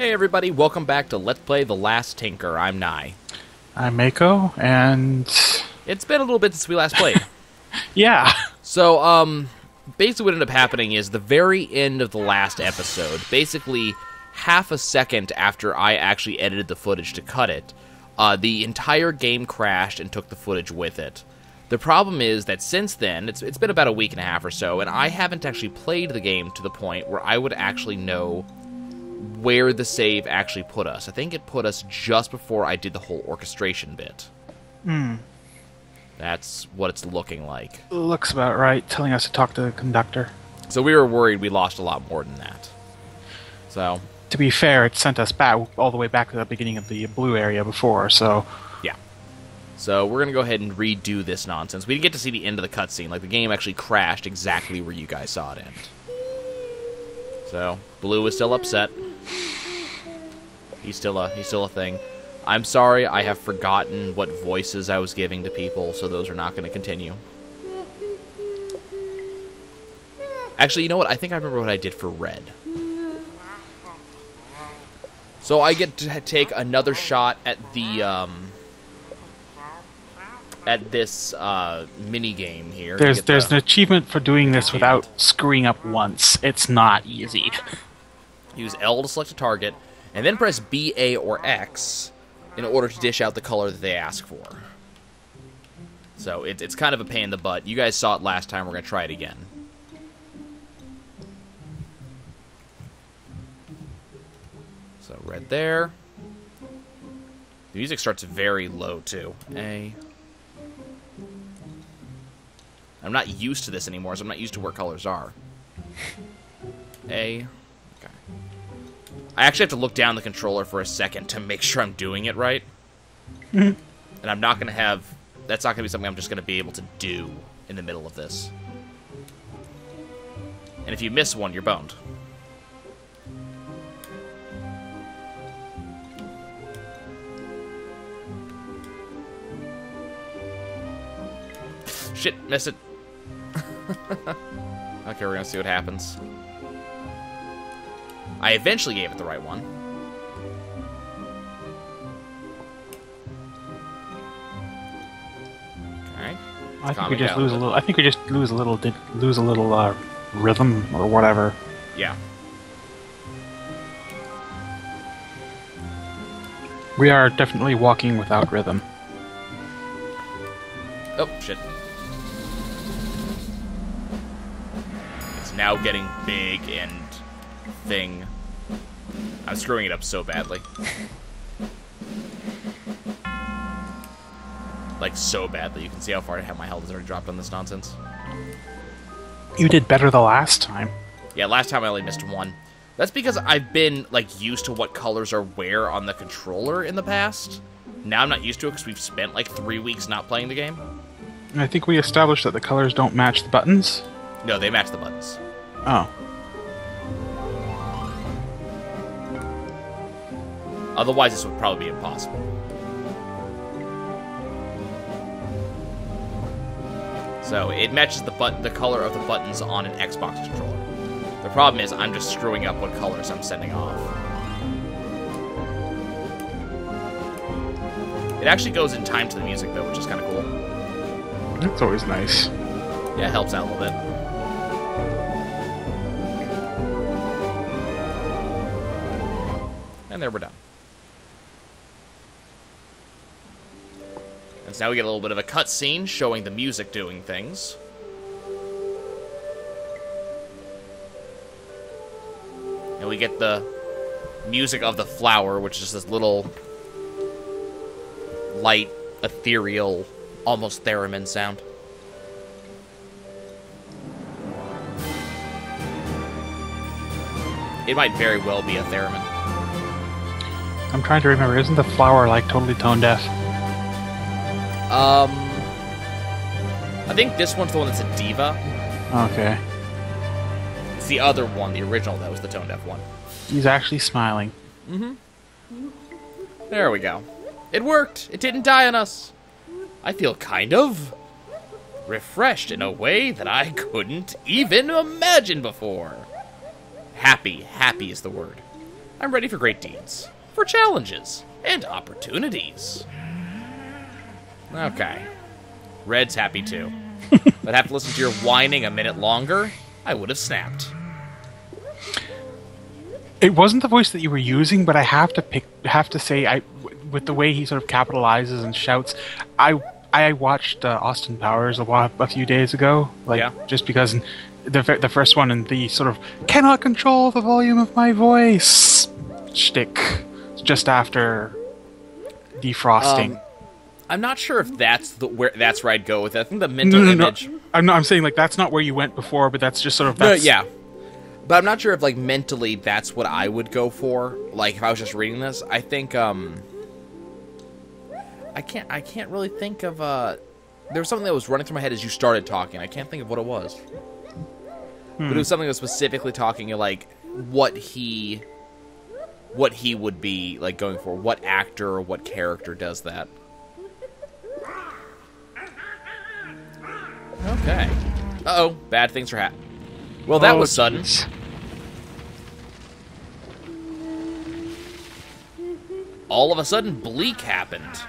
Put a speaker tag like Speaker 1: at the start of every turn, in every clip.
Speaker 1: Hey everybody, welcome back to Let's Play The Last Tinker. I'm Nai.
Speaker 2: I'm Mako, and
Speaker 1: It's been a little bit since we last played.
Speaker 2: yeah,
Speaker 1: so, um, basically what ended up happening is the very end of the last episode, basically half a second after I actually edited the footage to cut it, uh, the entire game crashed and took the footage with it. The problem is that since then, it's, it's been about a week and a half or so, and I haven't actually played the game to the point where I would actually know where the save actually put us. I think it put us just before I did the whole orchestration bit.
Speaker 2: Hmm.
Speaker 1: That's what it's looking like.
Speaker 2: looks about right. Telling us to talk to the conductor.
Speaker 1: So we were worried we lost a lot more than that. So,
Speaker 2: To be fair, it sent us back all the way back to the beginning of the blue area before. So
Speaker 1: yeah. So we're gonna go ahead and redo this nonsense. We didn't get to see the end of the cutscene. Like the game actually crashed exactly where you guys saw it end. So Blue is still upset. He's still a he's still a thing. I'm sorry, I have forgotten what voices I was giving to people, so those are not going to continue. Actually, you know what? I think I remember what I did for Red. So I get to take another shot at the um, at this uh, mini game here.
Speaker 2: there's there's
Speaker 1: the-
Speaker 2: an achievement for doing this without screwing up once. It's not easy.
Speaker 1: Use L to select a target, and then press B, A, or X in order to dish out the color that they ask for. So it, it's kind of a pain in the butt. You guys saw it last time. We're going to try it again. So red there. The music starts very low, too. A. I'm not used to this anymore, so I'm not used to where colors are. A. I actually have to look down the controller for a second to make sure I'm doing it right. Mm-hmm. and I'm not going to have. That's not going to be something I'm just going to be able to do in the middle of this. And if you miss one, you're boned. Shit, miss it. okay, we're gonna see what happens. I eventually gave it the right one. Okay.
Speaker 2: I think we just lose a little. I think we just lose a little. Did lose a little uh, rhythm or whatever.
Speaker 1: Yeah.
Speaker 2: We are definitely walking without rhythm.
Speaker 1: Oh, shit. It's now getting big and thing. I'm screwing it up so badly. Like, so badly. You can see how far I have my health has already dropped on this nonsense.
Speaker 2: You did better the last time.
Speaker 1: Yeah, last time I only missed one. That's because I've been, like, used to what colors are where on the controller in the past. Now I'm not used to it because we've spent, like, three weeks not playing the game.
Speaker 2: I think we established that the colors don't match the buttons.
Speaker 1: No, they match the buttons.
Speaker 2: Oh,
Speaker 1: Otherwise, this would probably be impossible. So it matches the but the color of the buttons on an Xbox controller. The problem is I'm just screwing up what colors I'm sending off. It actually goes in time to the music though, which is kind of cool.
Speaker 2: that's always nice.
Speaker 1: Yeah, it helps out a little bit. And there we're done. Now we get a little bit of a cutscene showing the music doing things. And we get the music of the flower, which is this little light, ethereal, almost theremin sound. It might very well be a theremin.
Speaker 2: I'm trying to remember. Isn't the flower like totally tone deaf?
Speaker 1: Um, I think this one's the one that's a diva.
Speaker 2: Okay.
Speaker 1: It's the other one, the original, that was the tone deaf one.
Speaker 2: He's actually smiling. Mhm.
Speaker 1: There we go. It worked. It didn't die on us. I feel kind of refreshed in a way that I couldn't even imagine before. Happy, happy is the word. I'm ready for great deeds, for challenges, and opportunities. Okay. Red's happy too. but have to listen to your whining a minute longer, I would have snapped.
Speaker 2: It wasn't the voice that you were using, but I have to pick. Have to say, I with the way he sort of capitalizes and shouts, I I watched uh, Austin Powers a, while, a few days ago, like
Speaker 1: Yeah.
Speaker 2: just because the the first one and the sort of cannot control the volume of my voice shtick just after defrosting.
Speaker 1: Um, I'm not sure if that's the where that's where I'd go with it. I think the
Speaker 2: no,
Speaker 1: mental
Speaker 2: no, no.
Speaker 1: image.
Speaker 2: I'm not. I'm saying like that's not where you went before, but that's just sort of
Speaker 1: No,
Speaker 2: that's,
Speaker 1: yeah. But I'm not sure if like mentally that's what I would go for. Like if I was just reading this, I think um I can't I can't really think of uh there was something that was running through my head as you started talking. I can't think of what it was. But it was something that was specifically talking like what he what he would be like going for. What actor or what character does that. Okay. Uh-oh, bad things are happening. Well, that
Speaker 2: Oh,
Speaker 1: was sudden.
Speaker 2: jeez.
Speaker 1: all of a sudden bleak happened.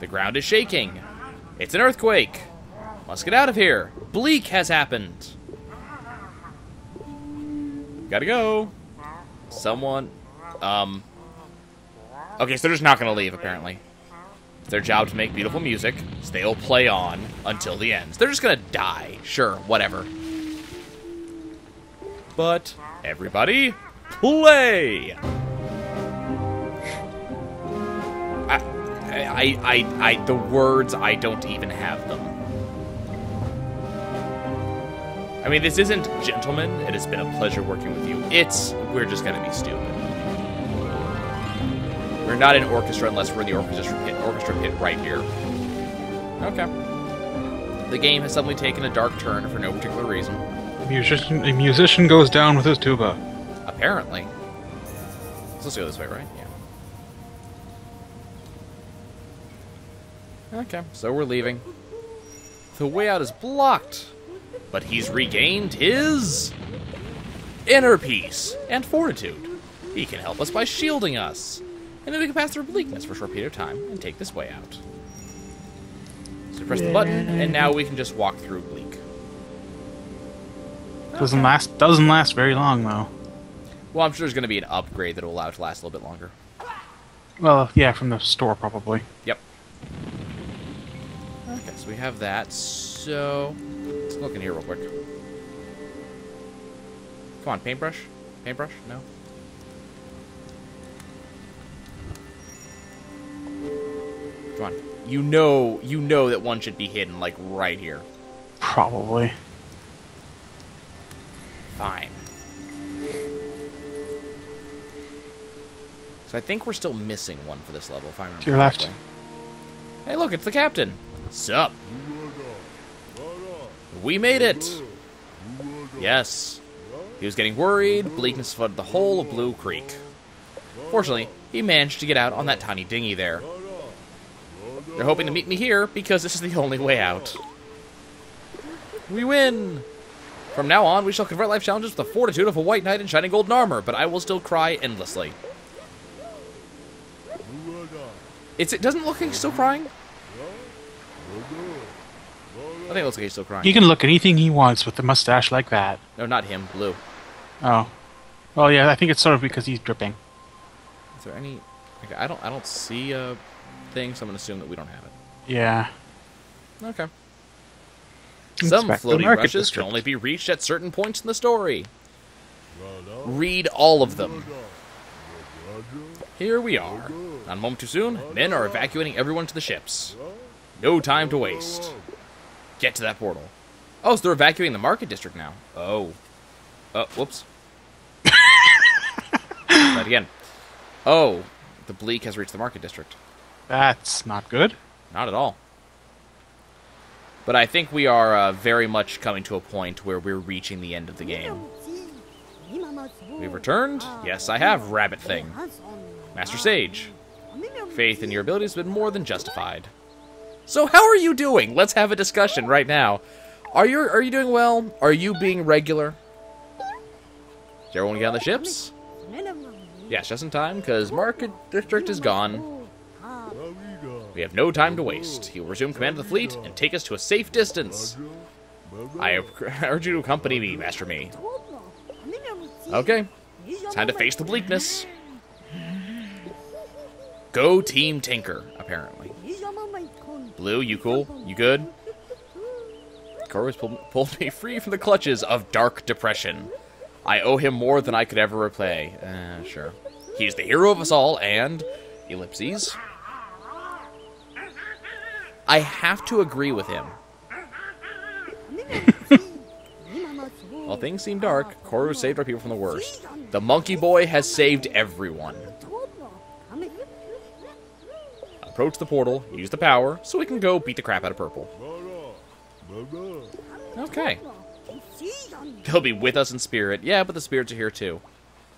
Speaker 1: The ground is shaking. It's an earthquake. Must get out of here. Bleak has happened. Gotta go. Someone. Um. Okay, so they're just not gonna leave, apparently. It's their job to make beautiful music, so they'll play on until the end. They're just gonna die. Sure, whatever. But, everybody, play! I, I, I, I, the words, I don't even have them. I mean, this isn't gentlemen. It has been a pleasure working with you. It's we're just gonna be stupid. We're not in orchestra unless we're in the orchestra pit, orchestra pit right here. Okay. The game has suddenly taken a dark turn for no particular reason.
Speaker 2: A musician, a musician goes down with his tuba.
Speaker 1: Apparently. So let's go this way, right? Yeah. Okay, so we're leaving. The way out is blocked, but he's regained his inner peace and fortitude. He can help us by shielding us, and then we can pass through bleakness for a short period of time and take this way out. So press the button, and now we can just walk through bleak.
Speaker 2: Doesn't last. Doesn't last very long though.
Speaker 1: Well, I'm sure there's going to be an upgrade that will allow it to last a little bit longer.
Speaker 2: Well, yeah, from the store probably.
Speaker 1: Yep. Okay, so we have that. So let's look in here real quick. Come on, paintbrush? Paintbrush? No. Come on. You know, you know that one should be hidden like right here.
Speaker 2: Probably.
Speaker 1: Fine. So I think we're still missing one for this level, if I remember.
Speaker 2: To your left.
Speaker 1: Hey, look, it's the captain. Sup? We made it. Yes. He was getting worried. Bleakness flooded the whole of Blue Creek. Fortunately, he managed to get out on that tiny dinghy there. They're hoping to meet me here because this is the only way out. We win! From now on, we shall convert life challenges with the fortitude of a white knight in shining golden armor, but I will still cry endlessly. It's, it doesn't look like he's still crying. I think it looks like he's still crying.
Speaker 2: He can look anything he wants with a mustache like that.
Speaker 1: No, not him. Blue.
Speaker 2: Oh. Well, yeah, I think it's sort of because he's dripping.
Speaker 1: Is there any? Okay, I don't. I don't see a thing, so I'm gonna assume that we don't have it.
Speaker 2: Yeah.
Speaker 1: Okay. Some floating
Speaker 2: market
Speaker 1: rushes can only be reached at certain points in the story. Read all of them. Here we are. Not a moment too soon, men are evacuating everyone to the ships. No time to waste. Get to that portal. Oh, so they're evacuating the market district now. Oh. Oh, whoops. that again. Oh, the bleak has reached the market district.
Speaker 2: That's not good.
Speaker 1: Not at all. But I think we are uh, very much coming to a point where we're reaching the end of the game. We've returned? Yes, I have, Rabbit Thing. Master Sage, faith in your abilities has been more than justified. So how are you doing? Let's have a discussion right now. Are you are you doing well? Are you being regular? Is everyone get on the ships? Yes, just in time, because Market District is gone. We have no time to waste. He will resume command of the fleet and take us to a safe distance. I urge you to accompany me, Master Me. Okay, time to face the bleakness. Go Team Tinker, apparently. Blue, you cool? You good? Koru pulled, me free from the clutches of dark depression. I owe him more than I could ever repay. Uh, sure. He's the hero of us all, and ellipses. I have to agree with him. While things seem dark, Koru saved our people from the worst. The monkey boy has saved everyone. Approach the portal, use the power, so we can go beat the crap out of Purple. Okay. He'll be with us in spirit. Yeah, but the spirits are here too.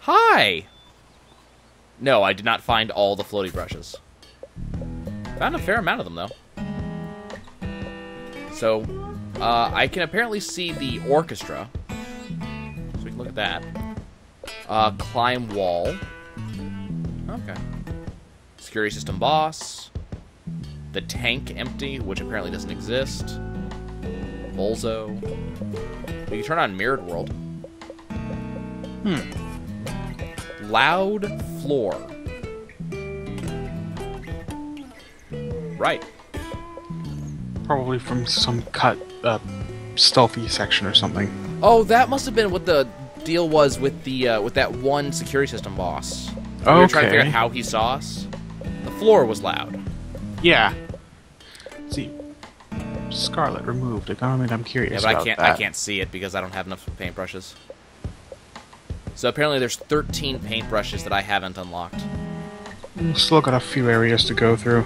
Speaker 1: Hi! No, I did not find all the floaty brushes. Found a fair amount of them, though. So, uh, I can apparently see the orchestra. So we can look at that. Uh, climb wall. Okay. Security system boss. The tank empty, which apparently doesn't exist. Bolzo. We can turn on mirrored world.
Speaker 2: Hmm.
Speaker 1: Loud floor. Right.
Speaker 2: Probably from some cut, uh, stealthy section or something.
Speaker 1: Oh, that must have been what the deal was with the uh, with that one security system boss. We were trying to figure out how he saw us. The floor was loud.
Speaker 2: Yeah. see, Scarlet removed. I mean, I'm curious
Speaker 1: Yeah, but I can't
Speaker 2: that.
Speaker 1: I can't see it because I don't have enough paintbrushes. So apparently there's 13 paintbrushes that I haven't unlocked.
Speaker 2: Still got a few areas to go through.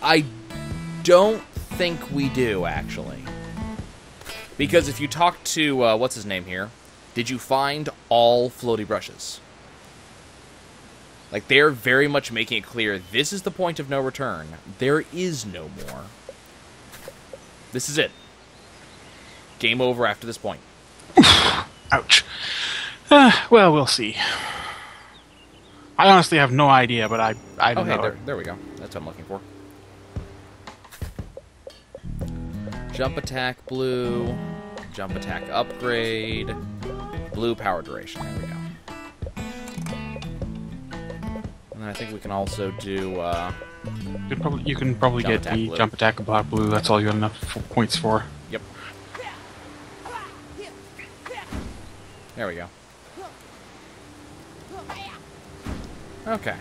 Speaker 1: I don't think we do actually. Because if you talk to uh, what's his name here, did you find all floaty brushes? Like they're very much making it clear this is the point of no return. There is no more. This is it. Game over after this point.
Speaker 2: Ouch. Uh, well, we'll see. I honestly have no idea, but I I don't
Speaker 1: hey,
Speaker 2: know.
Speaker 1: there, there we go. That's what I'm looking for. Jump attack blue. Jump attack upgrade. Blue power duration. There we go. And then I think we can also do. Uh,
Speaker 2: You can probably, you can probably get the
Speaker 1: blue.
Speaker 2: jump attack black blue. That's all you have enough points for.
Speaker 1: yep. There we go. Okay.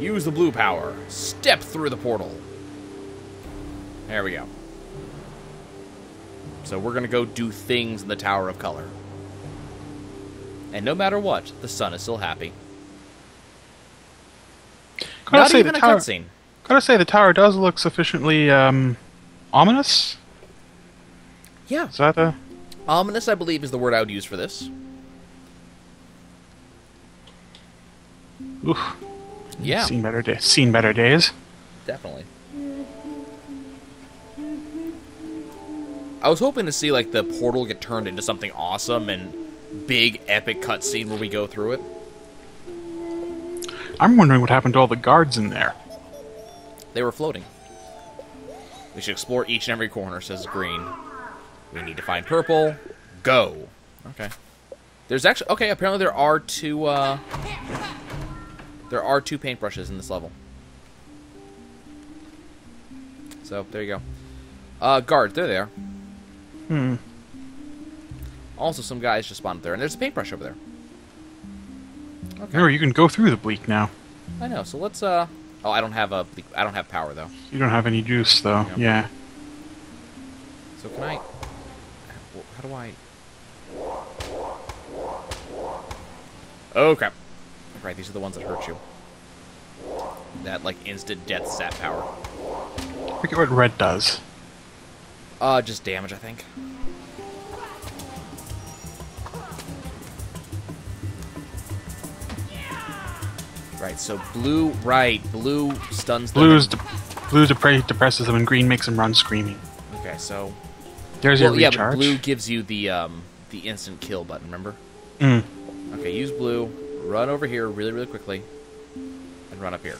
Speaker 1: Use the blue power. Step through the portal. There we go. So we're gonna go do things in the Tower of Color. And no matter what, the sun is still happy.
Speaker 2: Gotta
Speaker 1: Not
Speaker 2: say
Speaker 1: even
Speaker 2: the
Speaker 1: a
Speaker 2: tower.
Speaker 1: cutscene.
Speaker 2: Gotta say the tower does look sufficiently um, ominous.
Speaker 1: Yeah.
Speaker 2: Is that a?
Speaker 1: Ominous, I believe, is the word I would use for this.
Speaker 2: Oof.
Speaker 1: Yeah,
Speaker 2: Seen better days. Seen better days.
Speaker 1: definitely. I was hoping to see like the portal get turned into something awesome and big epic cutscene where we go through it.
Speaker 2: I'm wondering what happened to all the guards in there.
Speaker 1: They were floating. We should explore each and every corner, says Green. We need to find purple. Go. Okay. There's actually okay, apparently there are two uh there are two paintbrushes in this level. So there you go. Uh guard, there they are.
Speaker 2: Hmm.
Speaker 1: Also some guys just spawned there, and there's a paintbrush over there. Okay.
Speaker 2: Remember, you can go through the bleak now.
Speaker 1: I know, so let's uh oh I don't have a I don't have power though.
Speaker 2: You don't have any juice, though.
Speaker 1: Yep.
Speaker 2: Yeah.
Speaker 1: So can I? How do I? Oh crap! Right, these are the ones that hurt you. That like instant death sap power.
Speaker 2: I forget what red does.
Speaker 1: Uh, just damage, I think. Right, so blue, right, blue stuns them.
Speaker 2: Blue's de- blue depre- depresses them, and green makes them run screaming.
Speaker 1: Okay, so
Speaker 2: There's
Speaker 1: well,
Speaker 2: your
Speaker 1: yeah, but blue gives you the um the instant kill button. Remember?
Speaker 2: Mm.
Speaker 1: Okay, use blue. run over here really, really quickly, and run up here.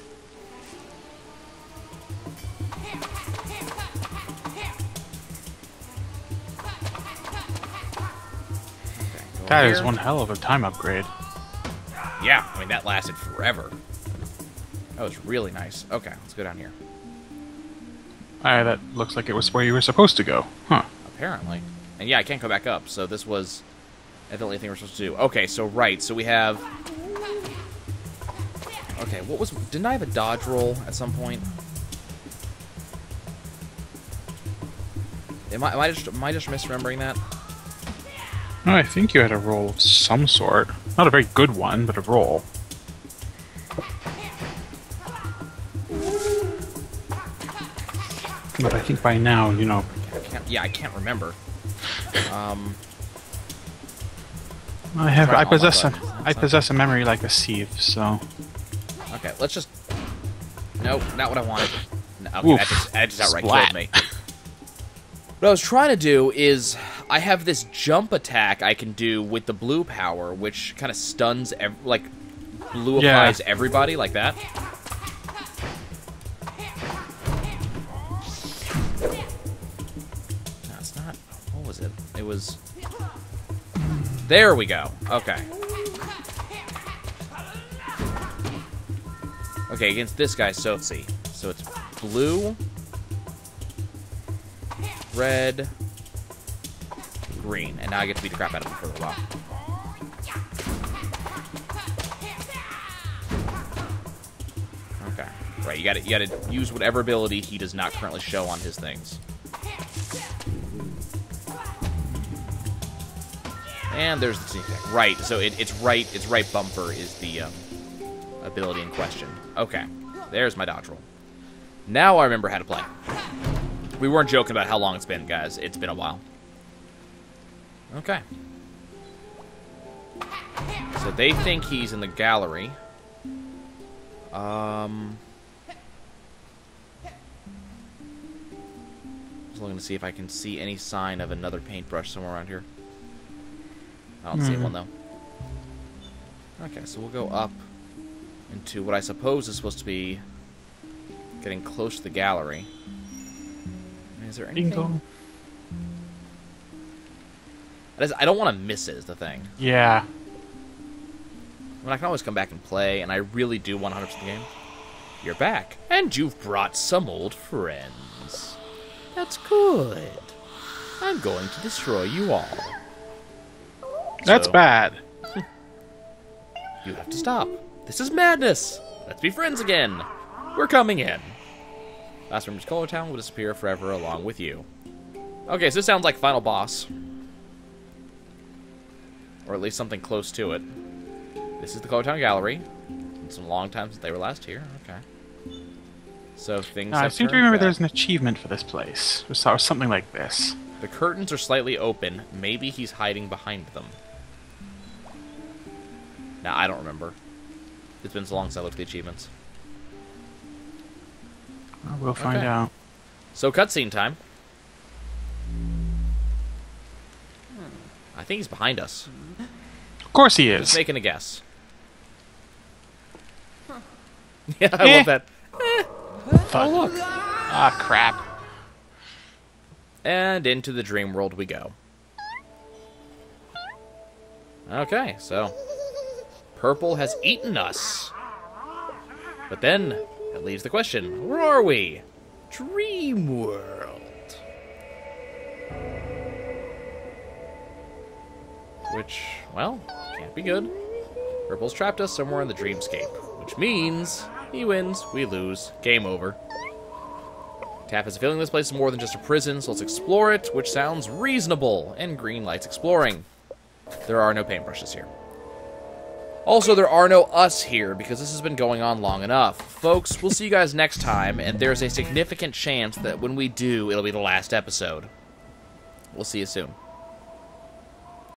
Speaker 2: That is one hell of a time upgrade.
Speaker 1: Yeah, I mean, that lasted forever. That was really nice. Okay, let's go down here.
Speaker 2: Alright, that looks like it was where you were supposed to go. Huh.
Speaker 1: Apparently. And yeah, I can't go back up, so this was the only thing we're supposed to do. Okay, so right, so we have... Okay, what was... Didn't I have a dodge roll at some point? Am I, am I, just, am I just misremembering that?
Speaker 2: No, I think you had a roll of some sort. Not a very good one, but a roll. But I think by now, you know.
Speaker 1: I can't, yeah, I can't remember. Um,
Speaker 2: I have. I possess a. I possess a memory like a sieve. So.
Speaker 1: okay, let's just... Nope, not what I wanted. No, okay,
Speaker 2: Oof.
Speaker 1: that just, that just outright
Speaker 2: Splat.
Speaker 1: killed me. What I was trying to do is I have this jump attack I can do with the blue power, which kind of stuns, ev- like blue
Speaker 2: Yeah.
Speaker 1: applies everybody like that. No, it's not. What was it? It was. There we go. Okay. Okay, against this guy, so let's see. So it's blue, red, green, and now I get to beat the crap out of him for a while. Okay. Right, you gotta you gotta use whatever ability he does not currently show on his things. And there's the attack. Right, so it, it's right it's right bumper is the um, ability in question. Okay. There's my dodge roll. Now I remember how to play. We weren't joking about how long it's been, guys. It's been a while. Okay. So they think he's in the gallery. Um. Just looking to see if I can see any sign of another paintbrush somewhere around here. I don't see
Speaker 2: Hmm.
Speaker 1: one though. Okay, so we'll go up into what I suppose is supposed to be getting close to the gallery. Is there anything? I don't want to miss it. Is the thing.
Speaker 2: Yeah.
Speaker 1: I mean, I can always come back and play, and I really do 100% the game. You're back, and you've brought some old friends. That's good. I'm going to destroy you all.
Speaker 2: That's
Speaker 1: So,
Speaker 2: bad.
Speaker 1: You have to stop. This is madness. Let's be friends again. We're coming in. Last member's Color Town will disappear forever along with you. Okay, so this sounds like final boss. Or at least something close to it. This is the Color Town Gallery. It's been a long time since they were last here. Okay. So things
Speaker 2: Now, I
Speaker 1: have
Speaker 2: seem to remember
Speaker 1: back.
Speaker 2: there's an achievement for this place, or or something like this.
Speaker 1: The curtains are slightly open. Maybe he's hiding behind them. Now, I don't remember. It's been so long since I looked at the achievements.
Speaker 2: Well, We'll find
Speaker 1: Okay.
Speaker 2: out.
Speaker 1: So, cutscene time. I think he's behind us. Hmm.
Speaker 2: Of course he
Speaker 1: Just
Speaker 2: is.
Speaker 1: making a guess. Yeah, I
Speaker 2: Eh.
Speaker 1: love that.
Speaker 2: Fuck.
Speaker 1: Oh, look.
Speaker 2: Ah, crap.
Speaker 1: And into the dream world we go. Okay, so. Purple has eaten us. But then, it leaves the question where are we? Dream world. Which, well, can't be good. Purple's trapped us somewhere in the dreamscape, which means he wins, we lose, game over. Tap has a feeling this place is more than just a prison, so let's explore it, which sounds reasonable. And green lights exploring. There are no paintbrushes here. Also, there are no us here because this has been going on long enough. Folks, we'll see you guys next time, and there's a significant chance that when we do, it'll be the last episode. We'll see you soon.